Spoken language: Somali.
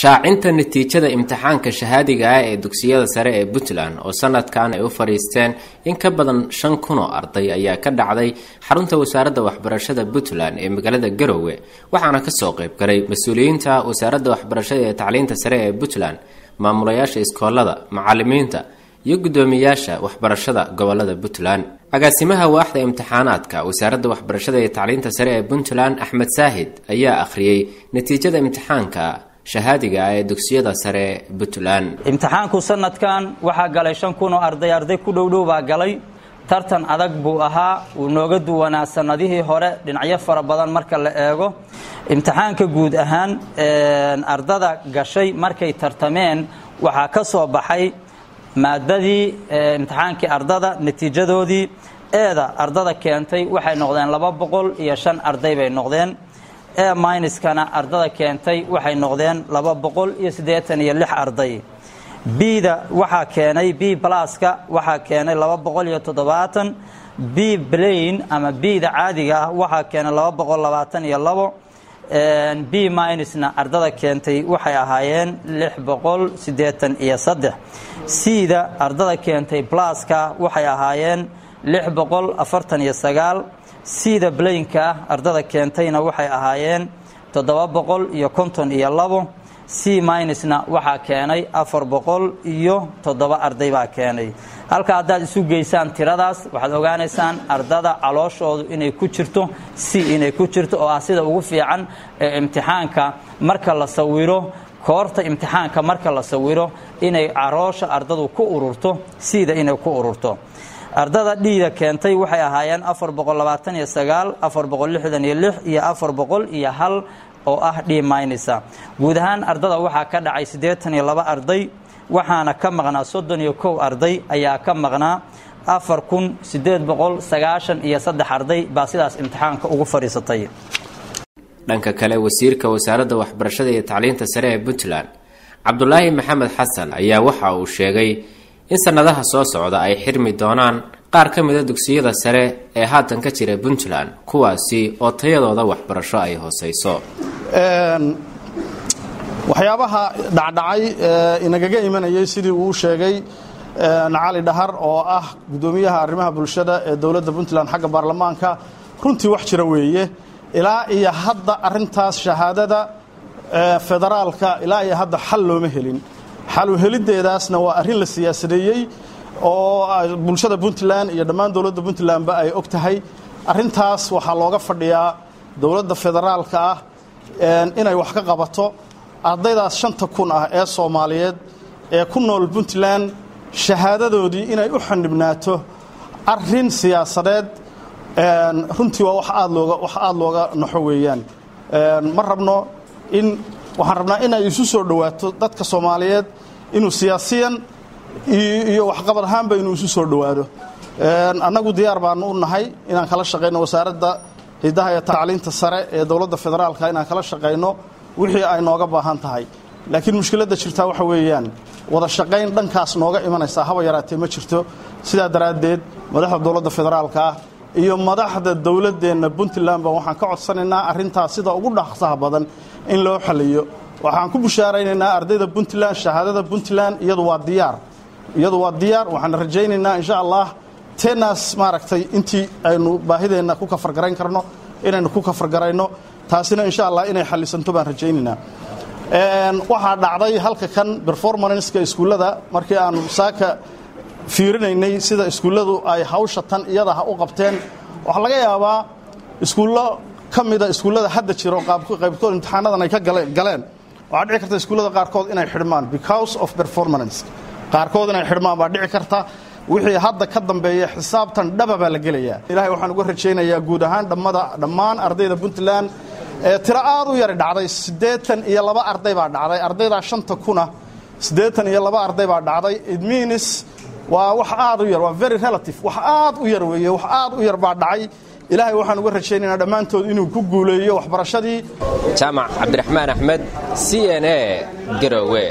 shaacinta natiijada imtixaanka shahaadiga ah ee dugsiyada sare ee puntland oo sanadkan ay u fadhiisteen in ka badan shan kun oo arday ayaa ka dhacday xarunta wasaaradda waxbarashada puntland ee magaalada garowe waxaana ka soo qayb galay mas'uuliyiinta wasaaradda waxbarashada ee tacliinta sare ee puntland maamulayaasha iskoolada macalimiinta iyo guddoomiyaasha waxbarashada gobollada puntland. Agaasimaha waaxda imtixaanaadka wasaaradda waxbarashada ee tacliinta sare ee puntland axmed saahid ayaa akhriyey natiijada imtixaanka shahaadiga ah ee dugsiyada sare puntland. Imtixaanku sanadkan waxaa galay shan kun oo arday arday ku dhowdhow baa galay. Tartan adag buu ahaa wuu nooga duwanaa sanadihii hore dhinacyo fara badan marka la eego. Imtixaanka guud ahaan ardada gashay markay tartameen waxaa ka soo baxay maadadii imtixaankii ardada natiijadoodii. Eeda ardada keentay waxay noqdeen laba boqol iyo shan arday bay noqdeen e minuskana ardada keentay waxay noqdeen laba boqol iyo siddeetan iyo lix arday. B-da waxaa keenay b blaska waxaa keenay laba boqol iyo toddobaatan. B blain ama b-da caadiga ah waxaa keenay laba boqol labaatan iyo labo. B minusna ardada keentay waxay ahaayeen lix boqol siddeetan iyo saddex. C-da ardada keentay blaska waxay ahaayeen lix boqol afartan iyo sagaal sida blaynka ah ardada keentayna waxay ahaayeen toddoba boqol iyo konton iyo labo c minusna waxaa keenay afar boqol iyo toddoba arday baa keenay. Halka haddaad isu geysaan tiradaas waxaad ogaanaysaan ardada calooshoodu inay ku jirto c inay ku jirto oo ah sida ugu fiican ee imtixaanka marka la sawiro. Koorta imtixaanka marka la sawiro inay caroosha ardadu ku ururto sida inay ku ururto ardada dhiida keentay waxay ahaayeen iyo iyo hal oo ah d minusa guud ahaan ardada waxaa ka dhacay siddeetan iyo laba arday waxaana ka maqnaa soddon iyo kow arday ayaa ka maqnaa afar kun siddeed boqol sagaashan iyo saddex arday baa sidaas imtixaanka ugu fadhiisatay. Dhanka kale wasiirka wasaaradda waxbarashada iyo tacliinta sare ee puntland cabdulaahi maxamed xasan ayaa waxa uu sheegay in sannadaha soo socda ay xirmi doonaan qaar ka mida dugsiyada sare ee haatan ka jira puntland kuwaasi oo tayadooda waxbarasho ay hooseyso. Waxyaabaha dhacdhacay inagaga imanayay sidii uu sheegay cali dhahar oo ah guddoomiyaha arrimaha bulshada ee dowladda puntland xagga baarlamaanka runtii wax jira weeye. Ilaa iyo hadda arintaas shahaadada federaalka ilaa iyo hadda xal looma helin xalu helideedaasna waa arrin la siyaasadeeyey oo bulshada puntland iyo dhammaan dowladda puntlandba ay og tahay. Arrintaas waxaa looga fadhiyaa dowladda federaalka ah inay wax ka qabato ardaydaas shanta kun ah ee soomaaliyeed ee ku nool puntland shahaadadoodii inay u xanibnaato arrin siyaasadeed. Runtii waa wax aad looga wax aada looga naxo weeyaan. Ma rabno in waxaan rabnaa inay isu soo dhowaato dadka soomaaliyeed inuu siyaasiyan iyo waxqabad ahaanba inuu isu soo dhowaado. Annagu diyaar baanu u nahay inaan kala shaqayno wasaaradda hidaha iyo tacliinta sare ee dowladda federaalka inaan kala shaqayno wixii ay nooga baahan tahay. Laakiin mushkiladda jirtaa waxa weeyaan wada shaqayn dhankaas nooga imanaysaa haba yaraatee ma jirto. Sidaa daraaddeed madaxda dowladda federaalka ah iyo madaxda dowladdeenna puntland ba waxaan ka codsanaynaa arrintaas sida ugu dhaqsaha badan in loo xaliyo waxaan ku bushaaraynaynaa ardayda puntland shahaadada puntland iyadu waa diyaar. Iyadu waa diyaar waxaan rajaynaynaa insha allah teenaas maaragtay intii aynu baahideenna ku kafargarayn karno inaynu ku kafargarayno. Taasina insha allah inay xalisanto baan rajaynaynaa. Waxaa dhacday halka kan performanska iskuullada markii aanu saaka fiirinaynay sida iskuulladu ay hawsha tan iyadaha u qabteen. Waxaa laga yaabaa iskuullo ka mida iskuullada hadda jiro qaybkood imtixaanadan ay ka galeen waxaa dhici karta iskuullada qaarkood inay xidhmaan because of performance. Qaarkood inay xidhmaan baa dhici karta. Wixii hadda ka dambeeya xisaabtan dhaba baa la gelayaa. Ilahay waxaan uga rajaynayaa guud ahaan dhammada dhammaan ardayda puntland ee tiro aad u yari dhacday. Siddeetan iyo laba arday baa dhacday. Ardaydaa shanta kuna siddeetan iyo laba arday baa dhacday. Means waa wax aad u yar waa very relative. Wax aad u yar weeye wax aad u yar baa dhacay ilaahay waxaan uga rajaynaynaa dhammaantood inuu ku guuleeyo waxbarashadii. Jaamac cabdiraxmaan axmed c n a garowe